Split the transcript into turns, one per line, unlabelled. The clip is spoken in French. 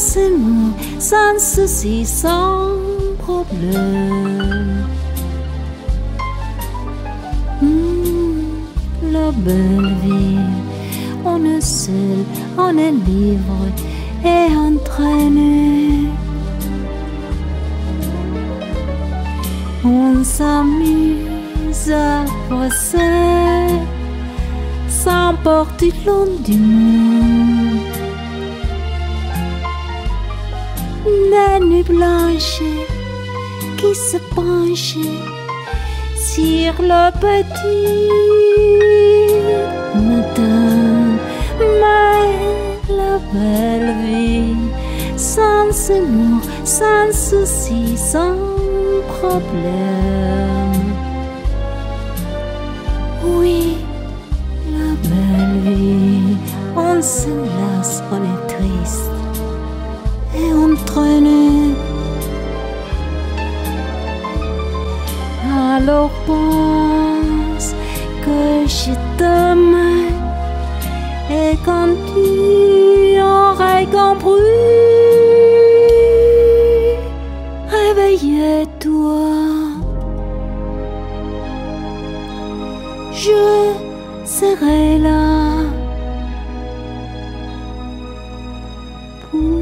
sans souci, sans problème. Hmm, la belle vie, on est seul, on est libre et entraîné. On s'amuse à passer sans porter long du monde. La nuit blanche qui se penche sur le petit matin. Mais la belle vie, sans amour, sans souci, sans problème. Oui, la belle vie, on se lasse, on est triste traîne. Alors pense que je t'aime et quand tu aurais compris, réveille-toi. Je serai là pour